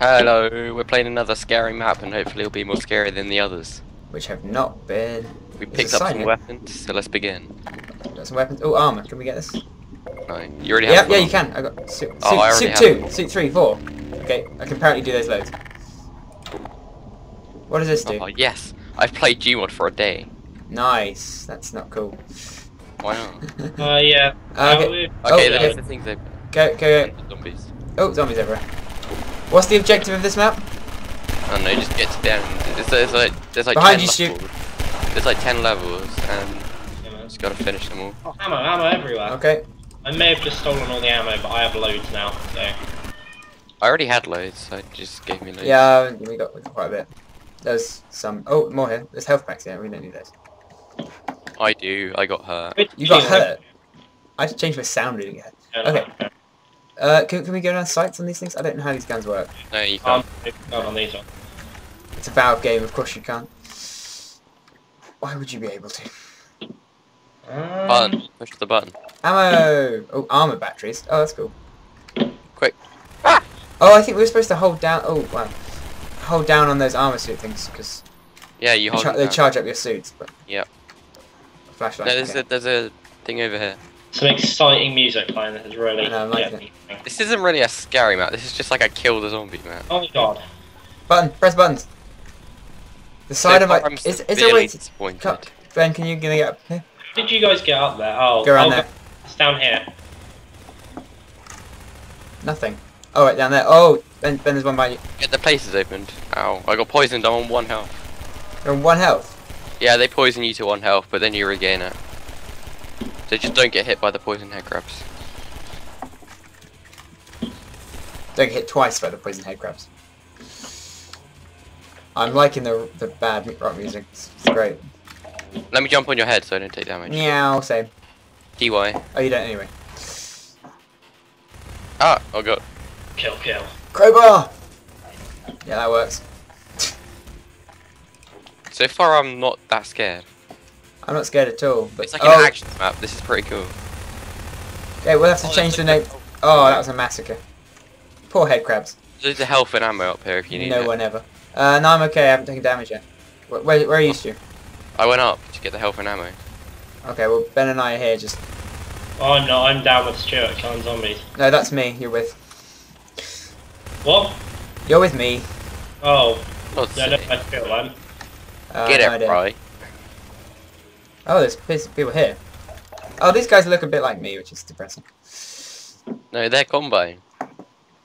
Hello, we're playing another scary map and hopefully it'll be more scary than the others. which have not been. We There's picked up some weapons, so let's begin. Got some weapons. Oh, armor. Can we get this? No, you already Yeah, have yeah, one. you can. I got suit, Oh, I already suit have two, suit three, four. Okay, I can apparently do those loads. What does this do? Oh, yes, I've played Gmod for a day. Nice. That's not cool. Why not? Uh, yeah. Uh, Uh, okay. Okay, Oh, there's okay. the things they Go, go, go. zombies. Oh, zombies everywhere. What's the objective of this map? I don't know, just get to them. There's, there's like there's like Behind 10 you, Stu. levels. There's like ten levels and Yeah, man. just gotta finish them all. Oh, ammo, ammo everywhere. Okay. I may have just stolen all the ammo, but I have loads now, so. I already had loads, so it just gave me loads. Yeah, we got, we got quite a bit. There's some. Oh, more here. There's health packs here. We don't need those. I do, I got hurt. You got hurt. I had to change my sound reading it. Oh, okay. Uh, can, can we go down sights on these things? I don't know how these guns work. No, you Um, can't. not on these ones. It's a Valve game, of course you can't. Why would you be able to? Um, Button. Push the button. Ammo! Oh, armor batteries. Oh, that's cool. Quick. Ah! Oh, I think we were supposed to hold down. Oh, wow. Hold down on those armor suit things because Yeah, you they, hold char- it they charge up your suits. But Yep. flashlight. No, there's okay. a there's a thing over here. Some exciting music playing. This is really. Know, like getting This isn't really a scary map. This is just like a kill the zombie map. Oh my god. Button. Press buttons. The side So of my. I'm Is, is there a way to? disappointed. Cut. Ben, can you get up here? How did you guys get up there? Oh, Go around oh, there. It's down here. Nothing. Oh, right down there. Oh, Ben, Ben, there's one by you. Get the places opened. Ow, I got poisoned. I'm on one health. You're on one health. Yeah, they poison you to one health, but then you regain it. So just don't get hit by the poison head crabs. Don't get hit twice by the poison head crabs. I'm liking the the bad rock music. It's, it's great. Let me jump on your head so I don't take damage. Meow. Same. DY. Oh, you don't anyway. Ah, oh god. Kill, kill. Crowbar. Yeah, that works. So far I'm not that scared. I'm not scared at all. But It's like oh, an action map. This is pretty cool. okay, we'll have to Oh, change the name. Oh, that was a massacre. Poor head crabs. There's a health and ammo up here if you need no it. one ever. Uh, no, I'm okay. I haven't taken damage yet. Where, where, where are you, Stu? I went up to get the health and ammo. Okay, well, Ben and I are here. Just Oh no, I'm down with Stuart killing zombies. no, that's me. You're with. What? You're with me. Oh, God's I don't know I kill them. Uh, Get no it idea. right. Oh, there's people here. Oh, these guys look a bit like me, which is depressing. No, they're combine.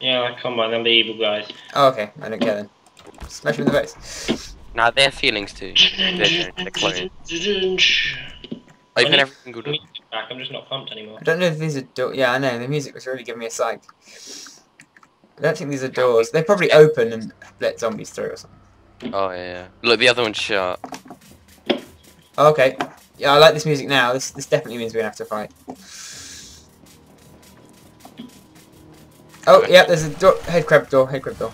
Yeah, come on, them the evil guys. Oh, okay. I don't care then. Smash them in the face. Nah, they're feelings too. They're, they're clones. Open every single door. Back, I'm just not pumped anymore. I don't know if these are doors. Yeah, I know. The music was really giving me a psych. I don't think these are doors. They probably open and let zombies through or something. Oh yeah, yeah. Look, the other one's shut. Oh, okay. Yeah, I like this music now. This this definitely means we're gonna have to fight. Oh, yeah, there's a door, head crab door, head crab door.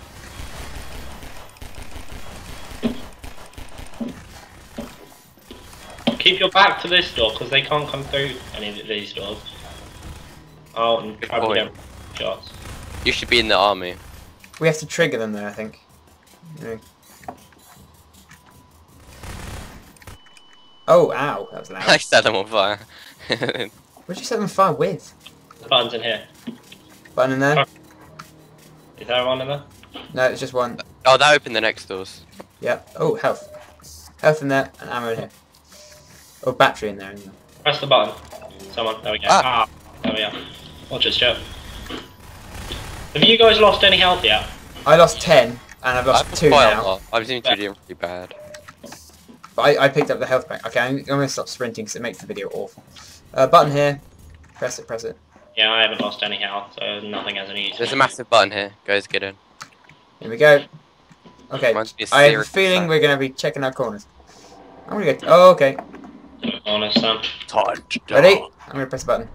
Keep your back to this door, because they can't come through any of these doors. Oh, and Good probably shots. You should be in the army. We have to trigger them though, I think. Yeah. Oh, ow, that was loud. I set them on fire. What'd you set them on fire with? The button's in here. Button in there? Is there one in there? No, it's just one. oh, that opened the next doors. Yep. Oh, health. Health in there and ammo in here. Oh, battery in there. Isn't there? Press the button. Someone, there we go. Ah. Ah, there we are. Watch it, Stuart. Have you guys lost any health yet? I lost 10 and I've lost I've 2 now. lot. I seem to be doing really bad. But I, I picked up the health pack. Okay, I'm, I'm going to stop sprinting because it makes the video awful. Uh, button here. Press it, press it. Yeah, I haven't lost any health, so nothing has any use. There's a massive button here. Guys, get in. Here we go. Okay, Reminds me of I have a feeling attack. we're going to be checking our corners. I'm going to go... Oh, okay. Honest, Time Ready? I'm going to press the button.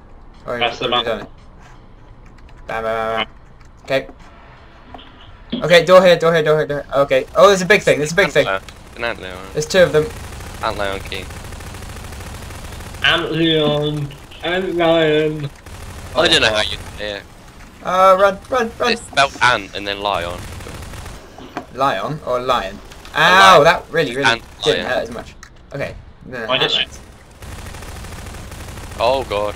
Oh, Press the already button. done it. Bam, bam, bam, bam. Okay. Okay, door here, door here, door here, door here. Okay. Oh, there's a big thing. There's a big thing. An antlion. There's two of them. Ant Antlion key. Ant Leon, Ant Lion. I don't know how you. Yeah. Uh, run, run, run. It's spelled ant and then lion. Lion or lion? Ow, lion. that really, really And didn't lion. hurt as much. Okay. No, no, Why didn't Oh god.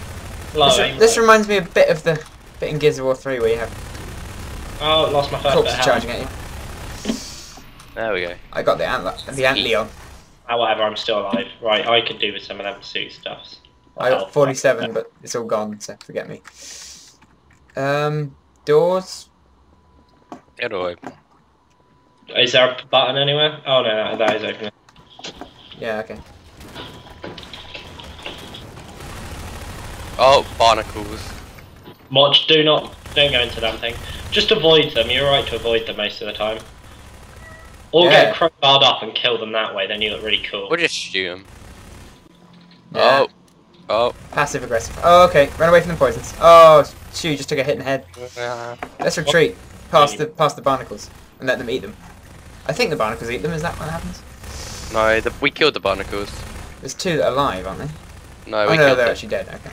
This, Lion. this reminds me a bit of the bit in Gears of War 3 where you have Oh, lost my first bit corpses charging at you. There we go. I got the antler, the ant Leon. However, I'm still alive. Right, I could do with some of them suit stuffs. I got 47, but it's all gone, so forget me. Um, doors. It'll open. Is there a button anywhere? Oh no, no that is open. Yeah, okay. Oh, barnacles. Watch, do not, don't go into that thing. Just avoid them. You're right to avoid them most of the time. Or Yeah. get crowbarred up and kill them that way. Then you look really cool. We'll just shoot him. Yeah. Oh. Oh. Passive aggressive. Oh, okay. Run away from the poisons. Oh, shoot, just took a hit in the head. Let's retreat past the past the barnacles and let them eat them. I think the barnacles eat them. Is that what happens? No, the, we killed the barnacles. There's two that are alive, aren't they? No, oh we no, killed they're them. actually dead. Okay.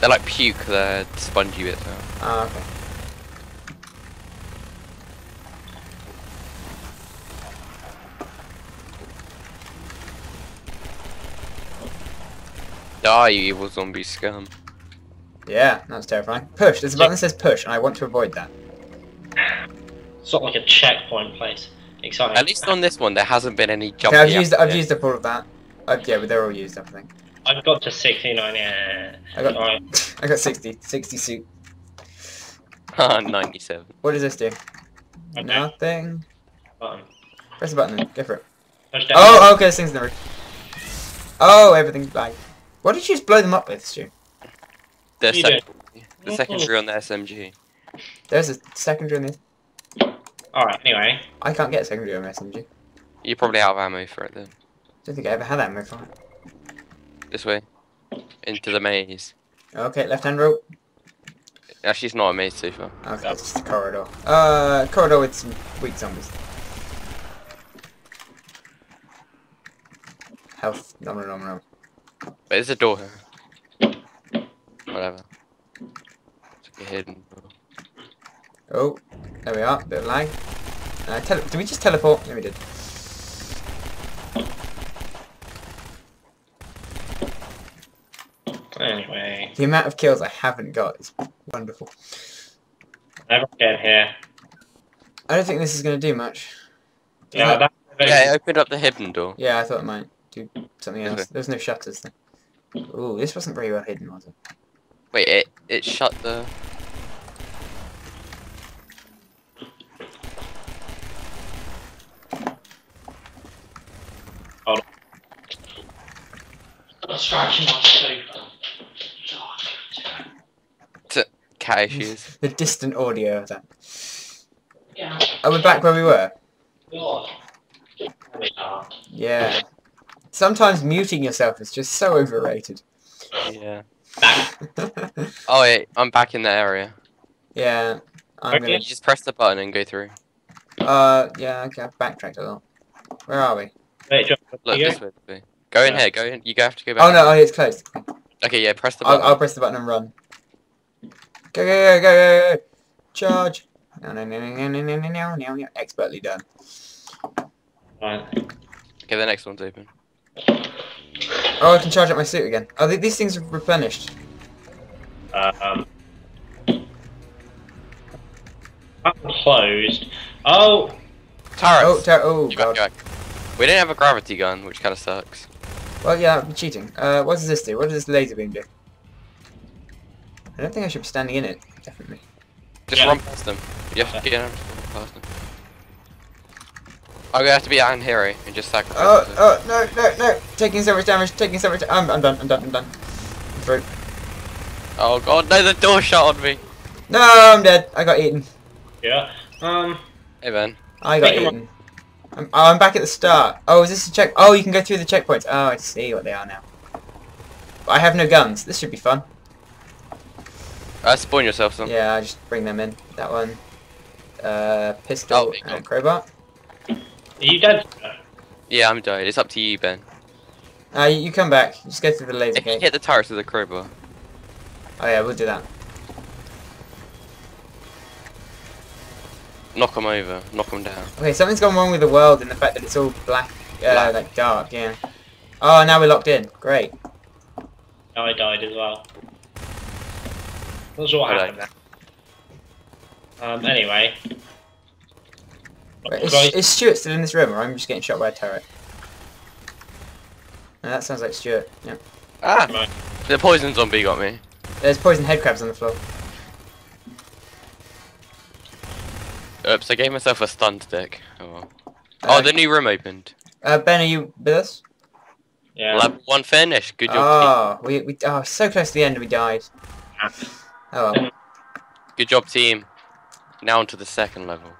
They're like puke, they're spongy bits now. Ah, okay. Die, you evil zombie scum. Yeah, that's terrifying. Push. There's a button that says push, and I want to avoid that. It's not like a checkpoint place. Exciting. At least on this one, there hasn't been any jumping. Okay, I've used I've used up all of that. I've, yeah, but they're all used up, I think. I've got to 69. Yeah. I got Alright. I got 60. 60 suit. Ah, 97. What does this do? Okay. Nothing. Button. Press the button then. Go for it. Push down. Oh, okay, this thing's in the roof. Oh, everything's black. What did you just blow them up with, Stu? The, You sec- did. the secondary on the SMG. There's a secondary on this. Alright, anyway. I can't get a secondary on my SMG. You're probably out of ammo for it then. Don't think I ever had that ammo for it. This way. Into the maze. Okay, left hand rope. Actually, it's not a maze too far. Okay, it's just a corridor. Uh, corridor with some weak zombies. Health. No, no, no, no. But there's a door here. Whatever. It's like a hidden door. Oh, there we are. Bit of lag. Uh, tele did we just teleport? Yeah, we did. Anyway. The amount of kills I haven't got is wonderful. Never again here. I don't think this is going to do much. Yeah, that. Yeah, it opened up the hidden door. Yeah, I thought it might do something else. Okay. There's no shutters there. Ooh, this wasn't very well hidden, was it? Wait, it it shut the. Oh. Scratching my sofa. Cat issues. The distant audio of that. Yeah. Oh, we're back where we were. God. We are. Yeah. Sometimes muting yourself is just so overrated. yeah. Oh wait, I'm back in the area. yeah. I'm Okay. You gonna. just press the button and go through. Uh, yeah. Okay, I've backtracked a lot. Where are we? Wait, do Look, this way. this way. Go in Yeah. here. Go in. You have to go back. Oh no, oh, it's closed. Okay, yeah. Press the I'll. I'll press the button and run. Go, go, go, go, go, go. Charge. No, no, no, no, no, no, no, no, no, no. Expertly done. Right. Okay, the next one's open. Oh, I can charge up my suit again. Oh, th- these things are replenished. Um. I'm closed. Oh, Turrets. Oh, ter- oh You god. you back. We didn't have a gravity gun, which kind of sucks. Well, yeah, I'm cheating. Uh, what does this do? What does this laser beam do? I don't think I should be standing in it. Definitely. Just Yeah. run past them. You have to get in and just run past them. I'm gonna have to be out in and just sacrifice. Oh, myself. oh, no, no, no. Taking so much damage, taking so much da- I'm, I'm done, I'm done, I'm done. I'm through. oh god, no, the door shut on me. No, I'm dead. I got eaten. yeah. Um. Hey man. I got eaten. I'm, oh, I'm back at the start. Oh, is this a check? Oh, you can go through the checkpoints. Oh, I see what they are now. But I have no guns. This should be fun. Uh, spawn yourself some. Yeah, I just bring them in. That one. Uh, Oh, pistol there you go. and crowbar. Are you dead? Yeah, I'm died. It's up to you, Ben. Uh, you, you come back. Just go through the laser If you gate. hit the turrets with a crowbar. Oh yeah, we'll do that. knock them over, knock them down. Okay, something's gone wrong with the world in the fact that it's all black, uh, Black. like dark. Yeah. Oh, now we're locked in. Great. Now I died as well. Not sure what Hello. happened there. Um, anyway. Wait, is, is Stuart still in this room, or I'm just getting shot by a turret? No, that sounds like Stuart. Yeah. Ah! Right. The poison zombie got me. There's poison headcrabs on the floor. Oops, I gave myself a stun stick. Oh, well. Uh, oh the new room opened. Uh, ben, are you with us? yeah. Level one finished. Good job, Oh, we, we oh so close to the end and we died. Oh well. Good job, team. Now onto the second level.